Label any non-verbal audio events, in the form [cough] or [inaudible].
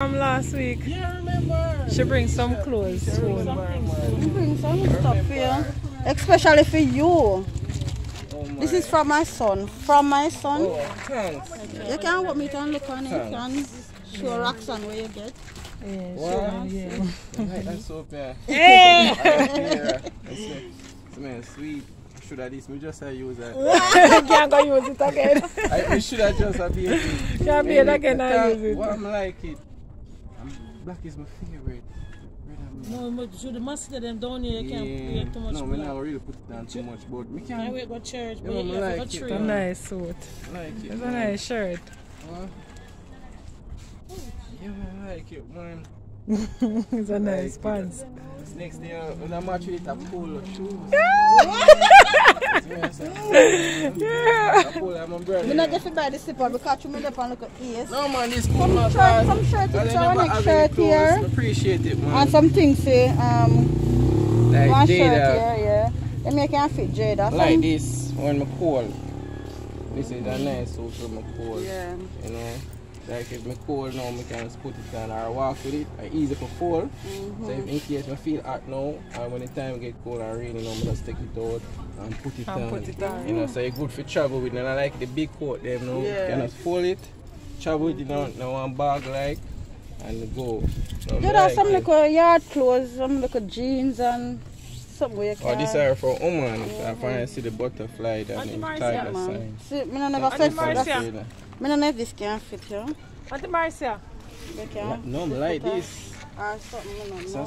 From last week. Yeah, remember. She brings some clothes soon. Bring some stuff for you. Especially for you. Oh This is from my son. From my son. Oh, thanks. You can want me to look on it and show Roxanne where you get. Wow. Yeah. Like that soap, yeah. Hey! yeah. That's it. [laughs] It's man sweet. Should have this? Me just I use that. Can't go use it again. I me should have just have it. Can't be it again and use What it. I'm like it. Black is my favorite. Red and black. No, but should the mustard them down here, you can't Yeah. wear too much No, me black. not really put it down too much, but me I can wear go church, but Yeah, you I have to like go it. tree. It's a nice suit. like it. It's a nice shirt. Huh? Yeah, I like it, man. [laughs] it's a nice pants. Next day, when I'm actually a polo shoes. [laughs] Yeah. I'm a brother. Me not get to buy the slipper because you made up and look at ears. No man, this Some cool shirt, some shirt, I it's never our next shirt clothes. here. Appreciate it, man. And some things say, um, like one they shirt here, yeah. Let me can fit Jada. Like Some- this when I'm cold. This is a nice suit when I'm cold. Yeah. You know, like if I'm cold now, I can just put it on or walk with it. I easy for fall. Mm-hmm. So if in case I feel hot now, and when the time get cold or rainy now, I just take it out and put it And on. put it on. You know, so it's good for travel with. And I like the big coat them now. Yeah. You can just fold it, travel with it now, now one bag like, and go. So I Jada, like some it. little uh, yard clothes, some little uh, jeans and something where you Oh, can. these are for woman. I finally mm-hmm. see the butterfly that Auntie in Marcia, tiger man. sign. See, me no never Auntie fit. Marcia. that- Me no know if this can fit you. Auntie Marcia. You. No, like this. Or something, me no know. So